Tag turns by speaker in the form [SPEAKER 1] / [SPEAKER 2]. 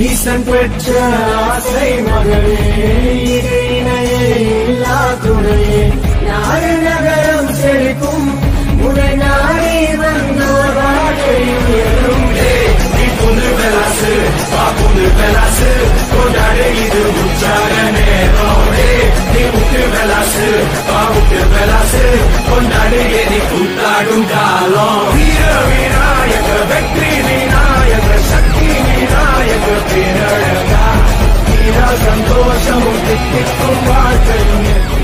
[SPEAKER 1] ஈசன் பெற்ற ஆசை மகளே இது இணையே இல்லா துணையே. நாடு நகரம் செழிக்கும் உனை நாடி வந்தோர் வாழ்க்கை உயரும்
[SPEAKER 2] நீ பெலாசு வா பொண்ணு பெலாசு கொண்டாடு இது உற்சாக நேரம் நீ முட்டு பெலாசு வா முட்டு பெலாசு கொண்டாடு எதி கூத்தாடும் கா it's the right thing.